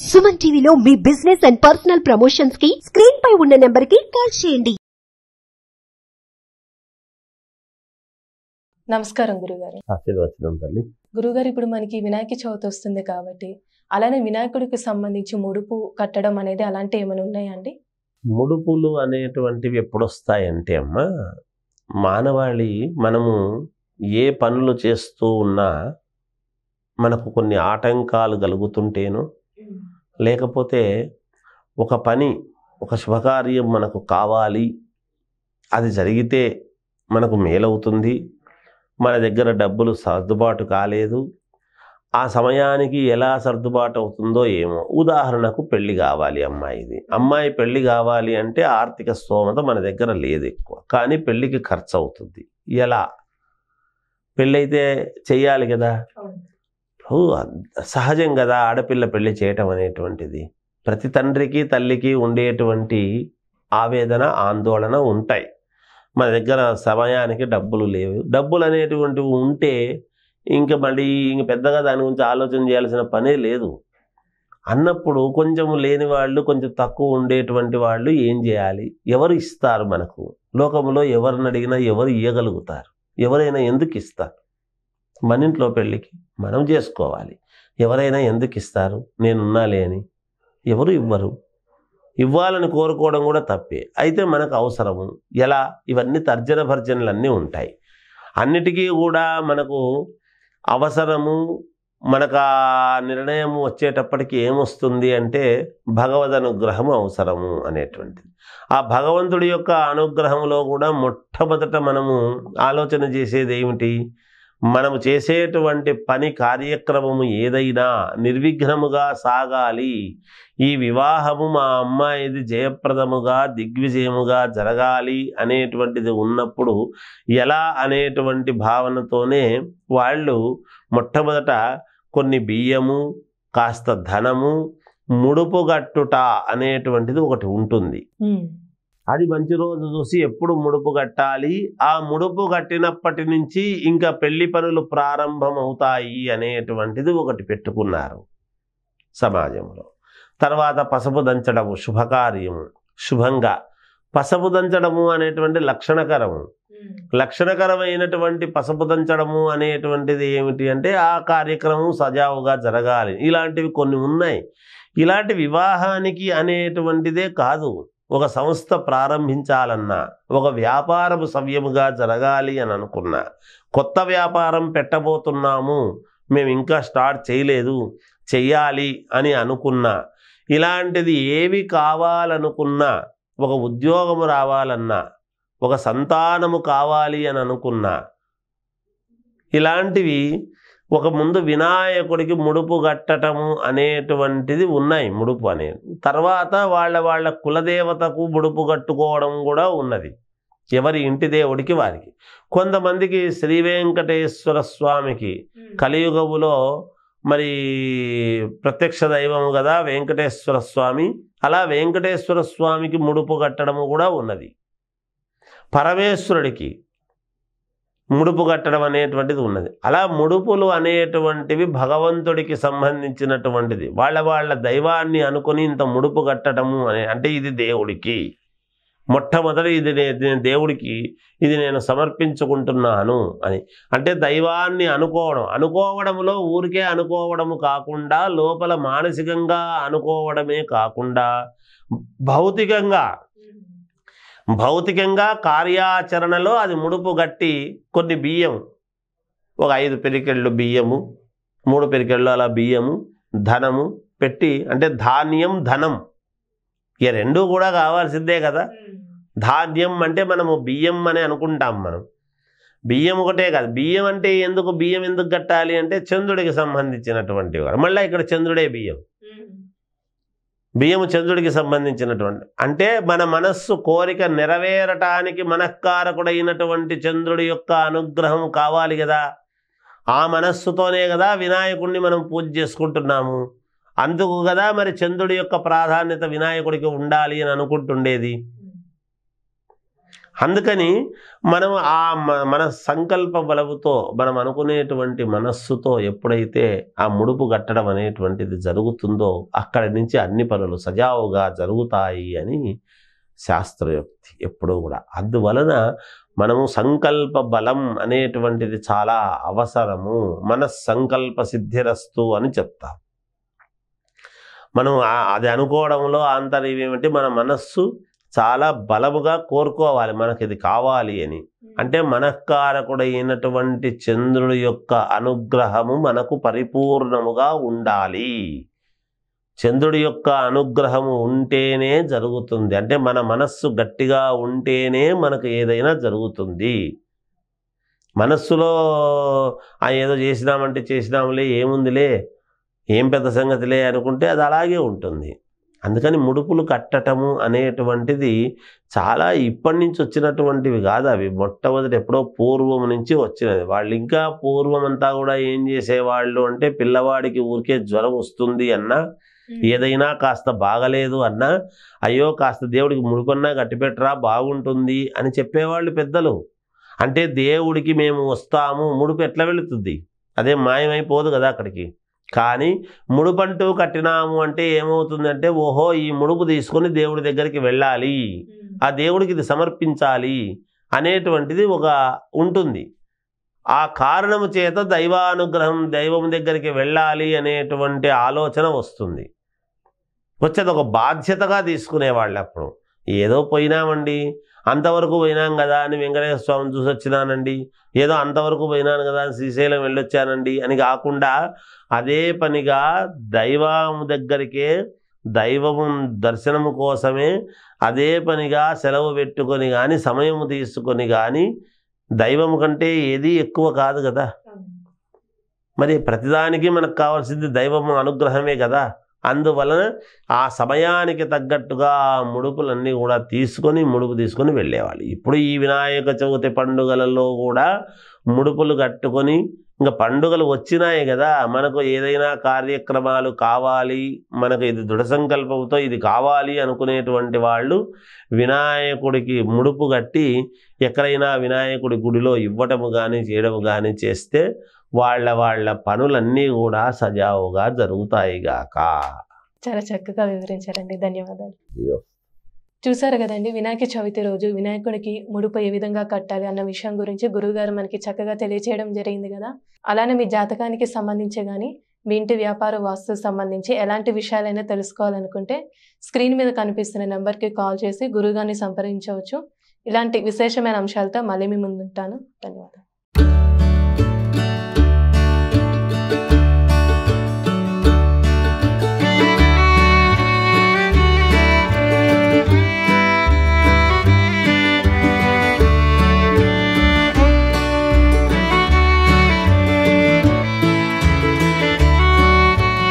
సుమన్ టీవీలో మీ business and personal ప్రమోషన్స్కి స్క్రీన్ పై ఉన్న నెంబర్కి కాల్ చేయండి. నమస్కారం గురుగారు. ఆశీర్వచనం తల్లి. గురుగారు ఇప్పుడు మనకి వినాయక చవితి వస్తుంది కాబట్టి అలానే వినాయకుడికి సంబంధించి ముడుపు కట్టడం అనేది అలాంటి ఏమైనా ఉన్నాయండి ముడుపులు అనేటువంటివి ఎప్పుడు వస్తాయంటే అమ్మ మానవాళి మనము ఏ పనులు చేస్తూ ఉన్నా మనకు కొన్ని ఆటంకాలు కలుగుతుంటేనో లేకపోతే ఒక పని ఒక శుభకార్యం మనకు కావాలి. అది జరిగితే మనకు మేలవుతుంది. మన దగ్గర డబ్బులు సర్దుబాటు కాలేదు. ఆ సమయానికి ఎలా సర్దుబాటు అవుతుందో ఏమో. ఉదాహరణకు పెళ్ళి కావాలి అమ్మాయిది. అమ్మాయి పెళ్ళి కావాలి అంటే ఆర్థిక స్తోమత మన దగ్గర లేదు ఎక్కువ. కానీ పెళ్ళికి ఖర్చు అవుతుంది ఎలా? పెళ్ళైతే చేయాలి కదా? సహజం కదా ఆడపిల్ల పెళ్ళి చేయటం అనేటువంటిది. ప్రతి తండ్రికి తల్లికి ఉండేటువంటి ఆవేదన ఆందోళన ఉంటాయి. మన దగ్గర సమయానికి డబ్బులు లేవు. డబ్బులు అనేటువంటివి ఉంటే ఇంకా మళ్ళీ ఇంక పెద్దగా దాని గురించి ఆలోచన చేయాల్సిన పనే లేదు. అన్నప్పుడు కొంచెం లేని వాళ్ళు కొంచెం తక్కువ ఉండేటువంటి వాళ్ళు ఏం చేయాలి? ఎవరు ఇస్తారు మనకు? లోకంలో ఎవరిని అడిగినా ఎవరు ఇవ్వగలుగుతారు ఎవరైనా ఎందుకు ఇస్తారు? మన ఇంట్లో పెళ్ళికి మనం చేసుకోవాలి. ఎవరైనా ఎందుకు ఇస్తారు? నేనున్నాలే అని. ఎవరు ఇవ్వరు. ఇవ్వాలని కోరుకోవడం కూడా తప్పే. అయితే మనకు అవసరము. ఎలా? ఇవన్నీ తర్జన భర్జనలు అన్నీ ఉంటాయి. అన్నిటికీ కూడా మనకు అవసరము మనకు ఆ నిర్ణయం వచ్చేటప్పటికి ఏమొస్తుంది అంటే భగవద్ అనుగ్రహం అవసరము అనేటువంటిది. ఆ భగవంతుడి యొక్క అనుగ్రహంలో కూడా మొట్టమొదట మనము ఆలోచన చేసేది ఏమిటి? మనము చేసేటువంటి పని కార్యక్రమము ఏదైనా నిర్విఘ్నముగా సాగాలి. ఈ వివాహము మా అమ్మాయిది జయప్రదముగా దిగ్విజయముగా జరగాలి అనేటువంటిది ఉన్నప్పుడు ఎలా అనేటువంటి భావనతోనే వాళ్ళు మొట్టమొదట కొన్ని బియ్యము కాస్త ధనము ముడుపుగట్టుట అనేటువంటిది ఒకటి ఉంటుంది. అది మంచి రోజు చూసి ఎప్పుడు ముడుపు కట్టాలి. ఆ ముడుపు కట్టినప్పటి నుంచి ఇంకా పెళ్ళి పనులు ప్రారంభమవుతాయి అనేటువంటిది ఒకటి పెట్టుకున్నారు సమాజంలో. తర్వాత పసుపు దంచడము శుభకార్యము శుభంగా. పసుపు దంచడము అనేటువంటి లక్షణకరము. లక్షణకరమైనటువంటి పసుపు దంచడము అనేటువంటిది ఏమిటి అంటే ఆ కార్యక్రమం సజావుగా జరగాలి. ఇలాంటివి కొన్ని ఉన్నాయి. ఇలాంటి వివాహానికి అనేటువంటిదే కాదు. ఒక సంస్థ ప్రారంభించాలన్నా ఒక వ్యాపారము సవ్యముగా జరగాలి అని అనుకున్నా కొత్త వ్యాపారం పెట్టబోతున్నాము మేము ఇంకా స్టార్ట్ చేయలేదు చెయ్యాలి అని అనుకున్నా ఇలాంటిది ఏవి కావాలనుకున్నా ఒక ఉద్యోగము రావాలన్నా ఒక సంతానము కావాలి అని అనుకున్నా ఇలాంటివి ఒక ముందు వినాయకుడికి ముడుపు కట్టటము అనేటువంటిది ఉన్నాయి ముడుపు అనేది తర్వాత వాళ్ళ వాళ్ళ కులదేవతకు ముడుపు కట్టుకోవడం కూడా ఉన్నది ఎవరి ఇంటి దేవుడికి వారికి. కొంతమందికి శ్రీ వెంకటేశ్వర స్వామికి కలియుగములో మరి ప్రత్యక్ష దైవము కదా వెంకటేశ్వర స్వామి అలా వెంకటేశ్వర స్వామికి ముడుపు కట్టడము కూడా ఉన్నది. పరమేశ్వరుడికి ముడుపు కట్టడం అనేటువంటిది ఉన్నది. అలా ముడుపులు అనేటువంటివి భగవంతుడికి సంబంధించినటువంటిది. వాళ్ళ వాళ్ళ దైవాన్ని అనుకుని ఇంత ముడుపు కట్టడము అనే అంటే ఇది దేవుడికి. మొట్టమొదటి ఇది నేను దేవుడికి ఇది నేను సమర్పించుకుంటున్నాను అని. అంటే దైవాన్ని అనుకోవడం. అనుకోవడంలో ఊరికే అనుకోవడము కాకుండా లోపల మానసికంగా అనుకోవడమే కాకుండా భౌతికంగా భౌతికంగా కార్యాచరణలో అది ముడుపు గట్టి కొన్ని బియ్యం ఒక ఐదు పెరికెళ్ళు బియ్యము మూడు పెరికెళ్ళు అలా బియ్యము ధనము పెట్టి అంటే ధాన్యం ధనం. ఈ రెండు కూడా కావాల్సిందే కదా. ధాన్యం అంటే మనము బియ్యం అని అనుకుంటాం మనం. బియ్యం ఒకటే కాదు. బియ్యం అంటే ఎందుకు బియ్యం ఎందుకు కట్టాలి అంటే చంద్రుడికి సంబంధించినటువంటి మళ్ళీ ఇక్కడ చంద్రుడే బియ్యం. బియ్యము చంద్రుడికి సంబంధించినటువంటి. అంటే మన మనస్సు కోరిక నెరవేరటానికి మనఃకారకుడైనటువంటి చంద్రుడి యొక్క అనుగ్రహం కావాలి కదా. ఆ మనస్సుతోనే కదా వినాయకుడిని మనం పూజ చేసుకుంటున్నాము. అందుకు కదా మరి చంద్రుడి యొక్క ప్రాధాన్యత వినాయకుడికి ఉండాలి అని అనుకుంటుండేది. అందుకని మనం ఆ మన సంకల్ప బలముతో మనం అనుకునేటువంటి మనస్సుతో ఎప్పుడైతే ఆ ముడుపు కట్టడం అనేటువంటిది జరుగుతుందో అక్కడి నుంచి అన్ని పనులు సజావుగా జరుగుతాయి అని శాస్త్రయోక్తి ఎప్పుడూ కూడా. అందువలన మనము సంకల్ప బలం అనేటువంటిది చాలా అవసరము. మన సంకల్ప సిద్ధిరస్తు అని చెప్తాం మనం అది అనుకోవడంలో ఆంతర్యం ఏమిటి? మన మనస్సు చాలా బలముగా కోరుకోవాలి మనకి ఇది కావాలి అని. అంటే మనఃకారకుడైనటువంటి చంద్రుడి యొక్క అనుగ్రహము మనకు పరిపూర్ణముగా ఉండాలి. చంద్రుడి యొక్క అనుగ్రహము ఉంటేనే జరుగుతుంది. అంటే మన మనస్సు గట్టిగా ఉంటేనే మనకు ఏదైనా జరుగుతుంది. మనస్సులో ఆ ఏదో చేసినామంటే చేసినాములే ఏముందిలే ఏం పెద్ద సంగతిలే అనుకుంటే అది అలాగే ఉంటుంది. అందుకని ముడుపులు కట్టటము అనేటువంటిది చాలా ఇప్పటి నుంచి వచ్చినటువంటివి కాదు అవి. మొట్టమొదటి ఎప్పుడో పూర్వం నుంచి వచ్చినది. వాళ్ళు ఇంకా పూర్వం అంతా కూడా ఏం చేసేవాళ్ళు అంటే పిల్లవాడికి ఊరికే జ్వరం వస్తుంది అన్నా ఏదైనా కాస్త బాగలేదు అన్నా అయ్యో కాస్త దేవుడికి ముడుపన్నా కట్టిపెట్టరా బాగుంటుంది అని చెప్పేవాళ్ళు పెద్దలు. అంటే దేవుడికి మేము వస్తాము ముడుపు ఎట్లా వెళుతుంది? అదే మాయమైపోదు కదా అక్కడికి. కానీ ముడుపంటూ కట్టినాము అంటే ఏమవుతుందంటే ఓహో ఈ ముడుపు తీసుకొని దేవుడి దగ్గరికి వెళ్ళాలి. ఆ దేవుడికి ఇది సమర్పించాలి అనేటువంటిది ఒక ఉంటుంది. ఆ కారణము చేత దైవానుగ్రహం దైవం దగ్గరికి వెళ్ళాలి అనేటువంటి ఆలోచన వస్తుంది. వచ్చేది ఒక బాధ్యతగా తీసుకునేవాళ్ళు అప్పుడు. ఏదో పోయినామండి. అంతవరకు పోయినాం కదా అని వెంకటేశ్వర స్వామిని చూసి వచ్చినానండి. ఏదో అంతవరకు పోయినాను కదా అని శ్రీశైలం వెళ్ళొచ్చానండి అని కాకుండా అదే పనిగా దైవం దగ్గరికే దైవము దర్శనము కోసమే అదే పనిగా సెలవు పెట్టుకొని కానీ సమయం తీసుకొని కానీ దైవం కంటే ఏది ఎక్కువ కాదు కదా. మరి ప్రతిదానికి మనకు కావాల్సింది దైవము అనుగ్రహమే కదా. అందువలన ఆ సమయానికి తగ్గట్టుగా ఆ ముడుపులన్నీ కూడా తీసుకొని ముడుపు తీసుకొని వెళ్ళేవాళ్ళు. ఇప్పుడు ఈ వినాయక చవితి పండుగలలో కూడా ముడుపులు కట్టుకొని ఇంకా పండుగలు వచ్చినాయి కదా మనకు ఏదైనా కార్యక్రమాలు కావాలి మనకు ఇది దృఢ సంకల్పంతో ఇది కావాలి అనుకునేటువంటి వాళ్ళు వినాయకుడికి ముడుపు కట్టి ఎక్కడైనా వినాయకుడి గుడిలో ఇవ్వటము కానీ చేయడము కానీ చేస్తే వాళ్ళ వాళ్ళ పనులన్నీ కూడా సజావుగా జరుగుతాయి గాక. చాలా చక్కగా వివరించారండి. ధన్యవాదాలు. చూసారు కదండి వినాయక చవితి రోజు వినాయకుడికి ముడుపు ఏ విధంగా కట్టాలి అన్న విషయం గురించి గురువుగారు మనకి చక్కగా తెలియచేయడం జరిగింది కదా. అలానే మీ జాతకానికి సంబంధించి కానీ మీ ఇంటి వ్యాపార వాస్తు సంబంధించి ఎలాంటి విషయాలైనా తెలుసుకోవాలనుకుంటే స్క్రీన్ మీద కనిపిస్తున్న నెంబర్కి కాల్ చేసి గురువుగారిని సంప్రదించవచ్చు. ఇలాంటి విశేషమైన అంశాలతో మళ్ళీ మీ ముందుంటాను. ధన్యవాదాలు.